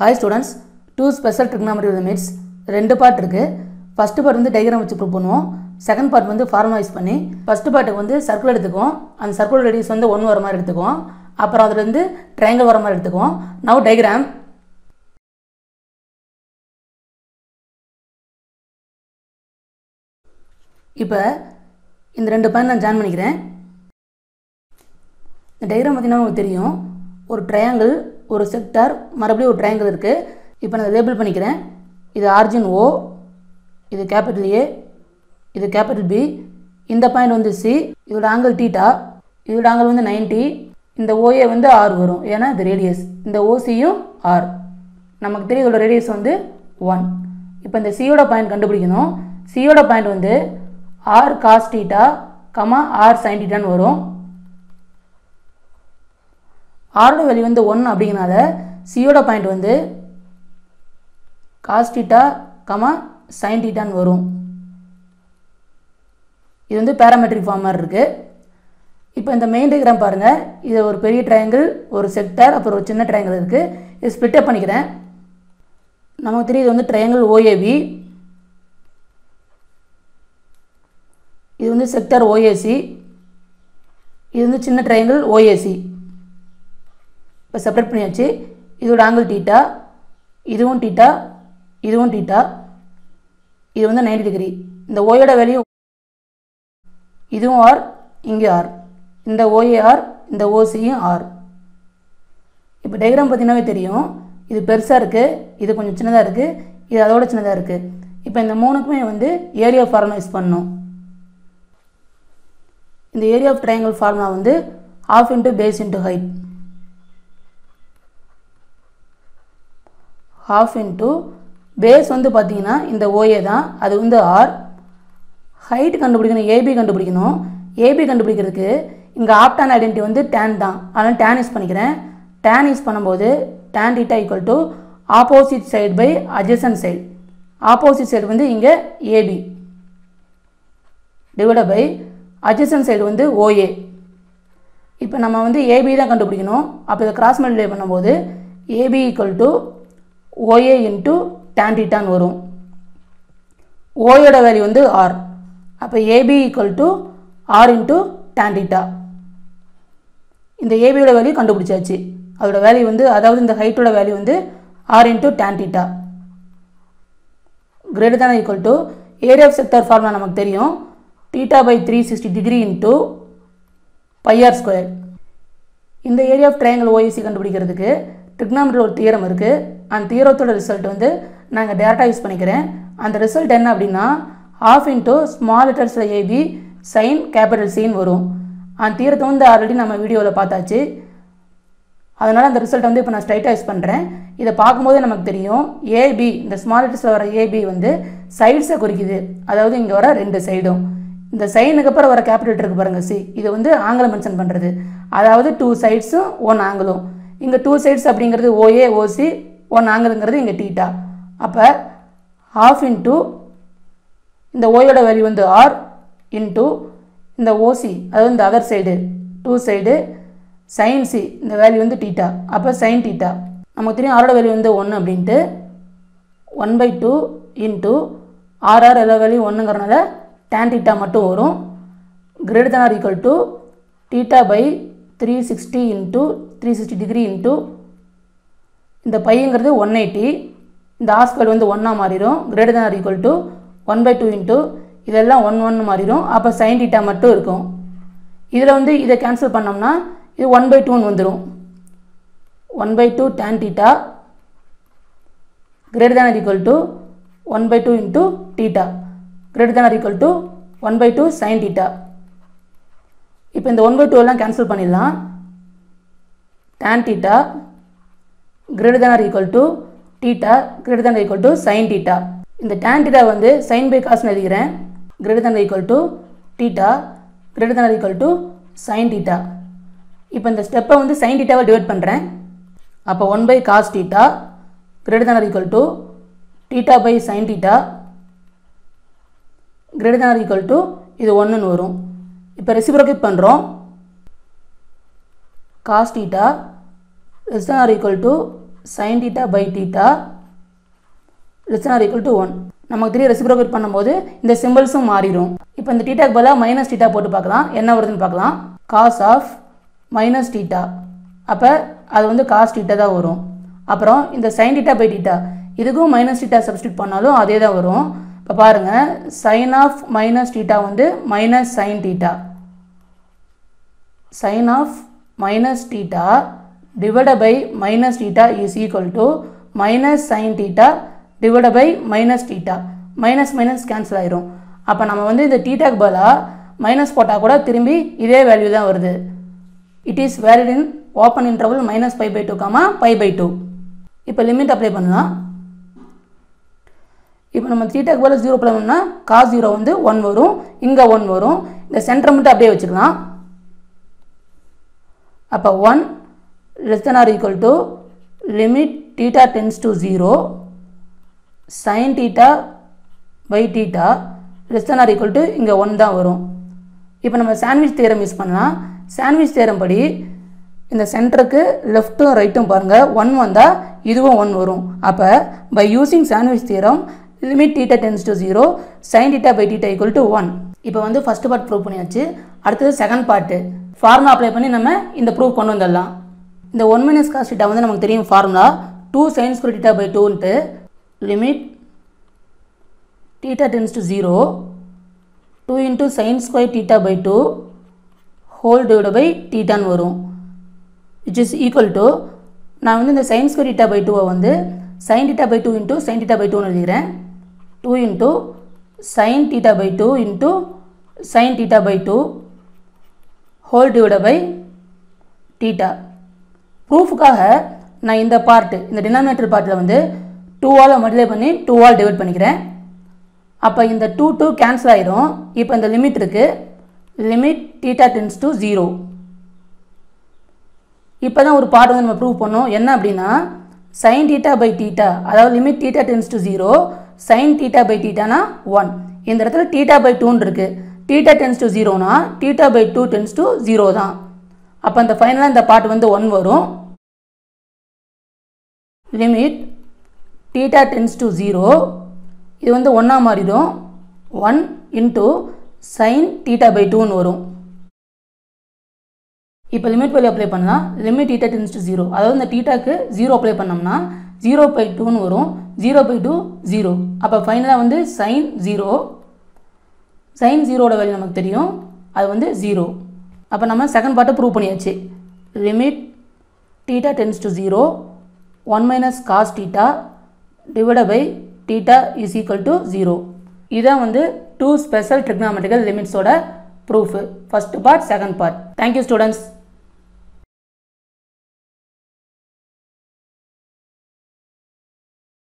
Hi students two special trigonometry limits ரெண்டு part இருக்குது first part வந்து டைக்ராம் வச்சு ப்ரூவ் பண்ணுவோம். செகண்ட் பார்ட் வந்து ஃபார்மலைஸ் பண்ணி ஃபஸ்ட்டு பார்ட்டுக்கு வந்து சர்க்கிள் எடுத்துக்குவோம். அந்த சர்க்கிள் ரேடியஸ் வந்து ஒன்று வர மாதிரி எடுத்துக்குவோம். அப்புறம் அதுலேருந்து ட்ரையாங்கிள் வர மாதிரி எடுத்துக்குவோம். நவ் டைக்ராம் இப்போ இந்த ரெண்டு பாயிண்ட் நான் ஜாயின் பண்ணிக்கிறேன். இந்த டைக்ராம் பார்த்தீங்கன்னா உங்களுக்கு தெரியும். ஒரு ட்ரையாங்கிள் ஒரு செக்டார் மறுபடியும் ஒரு ட்ரையாங்கிள் இருக்குது இப்போ நான் லேபிள் பண்ணிக்கிறேன். இது ஆர்ஜின் ஓ இது கேபிட்டல் ஏ இது கேபிட்டல் பி இந்த பாயிண்ட் வந்து சி இதோட ஆங்கிள் டீட்டா இதோட ஆங்கிள் வந்து 90 இந்த ஓஏ வந்து ஆர் வரும். ஏன்னா இது ரேடியஸ் இந்த ஓசியும் ஆர் நமக்கு தெரியும் இதோட ரேடியஸ் வந்து ஒன் இப்போ இந்த சியோட பாயிண்ட் கண்டுபிடிக்கணும். சியோட பாயிண்ட் வந்து R cos theta comma R sine டீட்டான்னு வரும். ஆரோட வேல்யூ வந்து ஒன் அப்படிங்கிறனால சியோட பாயிண்ட் வந்து காஸ்டீட்டா கமா சைன் டீட்டான்னு வரும். இது வந்து பேராமெட்ரிக் ஃபார்ம் மாதிரி இருக்குது இப்போ இந்த மெயின் டயக்ராம் பாருங்கள் இது ஒரு பெரிய ட்ரையாங்கிள் ஒரு செக்டார் அப்புறம் ஒரு சின்ன ட்ரையாங்கிள் இருக்குது இது ஸ்பிட்அப் பண்ணிக்கிறேன். நமக்கு தெரியும் இது வந்து ட்ரையாங்கிள் ஓஏபி இது வந்து செக்டார் ஓஏசி இது வந்து சின்ன ட்ரையாங்கிள் ஓஏசி இப்போ செப்பரேட் பண்ணியாச்சு. இதோட ஆங்கிள் டீட்டா இதுவும் டீட்டா இதுவும் டீட்டா இது வந்து 90 டிகிரி இந்த ஓயோட வேல்யூ இதுவும் ஆர் இங்கே ஆர் இந்த ஓஏ ஆர் இந்த ஓசியும் ஆர் இப்போ டயக்ராம் பார்த்தீங்கன்னாவே தெரியும். இது பெருசாக இருக்குது இது கொஞ்சம் சின்னதாக இருக்குது இது அதோட சின்னதாக இருக்குது இப்போ இந்த மூணுக்குமே வந்து ஏரியா ஃபார்மலைஸ் பண்ணணும் இந்த ஏரியா ஆஃப் ட்ரையாங்கிள் ஃபார்முலா வந்து half into base into height half into base வந்து பார்த்தீங்கன்னா இந்த ஓஏ தான். அது வந்து ஆர் ஹைட் கண்டுபிடிக்கணும் ஏபி கண்டுபிடிக்கணும். ஏபி கண்டுபிடிக்கிறதுக்கு இங்கே ஆப்டான் ஐடென்டி வந்து டேன் தான். அதனால் டேன் யூஸ் பண்ணிக்கிறேன். டேன் யூஸ் பண்ணும்போது tan theta equal to opposite side by adjacent side opposite side வந்து இங்கே AB divide by adjacent side வந்து ஓஏ இப்போ நம்ம வந்து ஏபி தான் கண்டுபிடிக்கணும். அப்போ இதை கிராஸ் மல்டிப்ளை பண்ணும்போது AB equal to OA into tan டீட்டான்னு வரும். ஓயோட வேல்யூ வந்து ஆர் அப்போ AB equal to R into tan theta இந்த ஏபியோட வேல்யூ கண்டுபிடிச்சாச்சு. அதோட வேல்யூ வந்து அதாவது இந்த ஹைட்டோட வேல்யூ வந்து R into tan theta greater தான் equal to area of sector formula நமக்கு தெரியும். Theta by three sixty degree into pi r square இந்த ஏரியா ஆஃப் ட்ரையாங்கிள் ஓஎஸ்சி கண்டுபிடிக்கிறதுக்கு ட்ரிக்னாமெட்ரி ஒரு தியரம் இருக்குது அந்த தியரத்தோட ரிசல்ட் வந்து நாங்கள் டேரெக்டாக யூஸ் பண்ணிக்கிறேன். அந்த ரிசல்ட் என்ன அப்படின்னா half இன்ட்டு ஸ்மால் லெட்டர்ஸில் ஏபி சைன் கேபிட்டல் சின்னு வரும். அந்த தீரத்தை வந்து ஆல்ரெடி நம்ம வீடியோவில் பார்த்தாச்சு. அதனால் அந்த ரிசல்ட் வந்து இப்போ நான் ஸ்ட்ரைட்டாக யூஸ் பண்ணுறேன் இதை பார்க்கும்போதே நமக்கு தெரியும் ஏபி இந்த ஸ்மால் லெட்டர்ஸில் வர ஏபி வந்து சைட்ஸை குறிக்குது. அதாவது இங்கே வர ரெண்டு சைடும் இந்த சைனுக்கு அப்புறம் வர கேபிட்டல் இருக்குது பாருங்கள் சி இது வந்து ஆங்கிலம் மென்ஷன் பண்ணுறது அதாவது டூ சைட்ஸும் ஒன் ஆங்கிலும் இங்கே டூ சைட்ஸ் அப்படிங்கிறது ஓஏ ஓசி ஒன் ஆங்கிளுங்கிறது இங்கே டீட்டா அப்போ ஹாஃப் இன்ட்டு இந்த ஓயோட வேல்யூ வந்து ஆர் இன்ட்டு இந்த ஓசி அதாவது இந்த other side two side sine C இந்த வேல்யூ வந்து டீட்டா அப்போ சைன் டீட்டா நமக்கு தெரியும் ஆரோட வேல்யூ வந்து ஒன்று அப்படின்ட்டு. One by two into RR எல்லா வேல்யூ ஒன்றுங்கிறனால டேன் டீட்டா மட்டும் வரும். Greater than R equal to theta by three sixty into three sixty degree into இந்த பையங்கிறது ஒன் எயிட்டி இந்த ஆர் ஸ்கொயர் வந்து ஒன்றா மாறிடும். Greater than equal to one by two into இதெல்லாம் ஒன் ஒன்று மாறிடும். அப்போ சைன் டீட்டா மட்டும் இருக்கும். இதில் வந்து இதை கேன்சல் பண்ணோம்னா இது ஒன் பை டூன்னு வந்துடும் one by two tan theta greater than equal to one by two into theta greater than equal to one by two sine theta இப்போ இந்த ஒன் பை டூ எல்லாம் கேன்சல் பண்ணிடலாம். Tan theta greater than or equal to theta greater than or equal to sin theta. இந்த tan theta வந்து sine by cos எழுதிக்கிறேன். greater than or equal to theta greater than or equal to sin theta. இப்போ இந்த ஸ்டெப்பை வந்து sign டீட்டாவை divide பண்ணுறேன் அப்போ one by cos theta greater than or equal to theta by sin theta greater than or equal to இது ஒன்றுன்னு வரும். இப்போ ரெசிப்ரோகேட் பண்ணுறோம் cos theta less than or equal sin theta by by theta than or equal to one நமக்கு தெரியும் reciprocate பண்ணும்போது இந்த சிம்பிள்ஸும் மாறிடும். இப்போ இந்த டீட்டாக்கு பதிலாக மைனஸ் டீட்டா போட்டு பார்க்கலாம். என்ன வருதுன்னு பார்க்கலாம். காஸ் ஆஃப் மைனஸ் டீட்டா அப்போ அது வந்து காஸ் டீட்டா தான் வரும். அப்புறம் இந்த சைன் டீட்டா பை டீட்டா இதுக்கும் மைனஸ் டீட்டா சப்ஸ்டியூட் பண்ணாலும் அதே தான் வரும். இப்போ பாருங்கள் சைன் ஆஃப் மைனஸ் டீட்டா வந்து minus sine theta sine of minus theta divided by minus theta is equal to minus sin theta divided by minus theta. Minus minus cancel ஆயிரும். அப்போ நம்ம வந்து இந்த தீட்டாக்கு பதிலாக மைனஸ் போட்டால் கூட திரும்பி இதே வேல்யூ தான் வருது. It is valid in open interval minus five by two comma five by two இப்போ லிமிட் அப்ளை பண்ணலாம். இப்போ நம்ம தீட்டாக்கு பதிலாக ஜீரோ பண்ணோம்னா காஸ் ஜீரோ வந்து ஒன் வரும் இங்கே ஒன் வரும். இந்த சென்டர் மட்டும் அப்படியே வச்சுக்கலாம். அப்போ one less than or equal to limit theta tends to zero sin theta by theta less than or equal to இங்கே ஒன் தான் வரும். இப்போ நம்ம சாண்ட்விச் தேரம் யூஸ் பண்ணலாம். சாண்ட்விச் தேரம் படி இந்த சென்டருக்கு லெஃப்ட்டும் ரைட்டும் பாருங்கள் ஒன் வந்தால் இதுவும் ஒன் வரும். அப்போ by using sandwich theorem limit theta tends to zero sine theta by theta equal to one இப்போ வந்து ஃபஸ்ட் பார்ட் ப்ரூவ் பண்ணியாச்சு. அடுத்தது செகண்ட் பார்ட்டு ஃபார்முலா அப்ளை பண்ணி நம்ம இந்த ப்ரூவ் கொண்டு வந்துடலாம். இந்த ஒன் மைனஸ் காஸ் டீட்டா வந்து நமக்கு தெரியும் formula two sine square theta by டூன்ட்டு limit theta tends to zero two into sine square theta by two whole divide by டீட்டான்னு வரும். விச் இஸ் ஈக்குவல் டு நான் வந்து இந்த சைன் ஸ்கொயர் டீட்டா பை டூவை வந்து sine theta by two into sine theta by டூன்னு எழுதிக்கிறேன். Two into sine theta by two into sine theta by two whole divide by theta ப்ரூஃபுக்காக நான் இந்த part இந்த டினாமினேட்டர் பார்ட்டில் வந்து டூவால் மல்டிப்ளை பண்ணி டூவால் டிவைட் பண்ணிக்கிறேன். அப்போ இந்த டூ டூ கேன்சல் ஆகிடும் இப்போ இந்த லிமிட் இருக்குது limit theta tends to zero இப்போ தான் ஒரு பார்ட் வந்து நம்ம ப்ரூவ் பண்ணோம். என்ன அப்படின்னா சைன் டீட்டா பை டீட்டா அதாவது limit theta tends to zero sine theta by டீட்டானா one இந்த இடத்துல டீட்டா பை டூன்னு இருக்குது theta tends to ஜீரோனா theta by two tends to zero தான். அப்போ இந்த ஃபைனலாக இந்த பார்ட் வந்து ஒன் வரும். Limit theta tends to zero இது வந்து ஒன்றா மாறிடும். One into sine theta by டூன்னு வரும். இப்போ லிமிட் வேல்யூ அப்ளை பண்ணலாம். Limit theta tends to zero அதாவது இந்த டீட்டாக்கு ஜீரோ அப்ளை பண்ணோம்னா ஜீரோ பை டூன்னு வரும். ஜீரோ பை டூ ஜீரோ அப்போ ஃபைனலாக வந்து சைன் ஜீரோ சைன் ஜீரோட வேல்யூ நமக்கு தெரியும். அது வந்து ஜீரோ அப்போ நம்ம செகண்ட் பார்ட்டை ப்ரூவ் பண்ணியாச்சு. Limit theta tends to zero one minus cos theta divide by theta is equal to zero இதான் வந்து டூ ஸ்பெஷல் ட்ரிக்னாமெட்ரிக்கல் லிமிட்ஸோட proof first part second part thank you students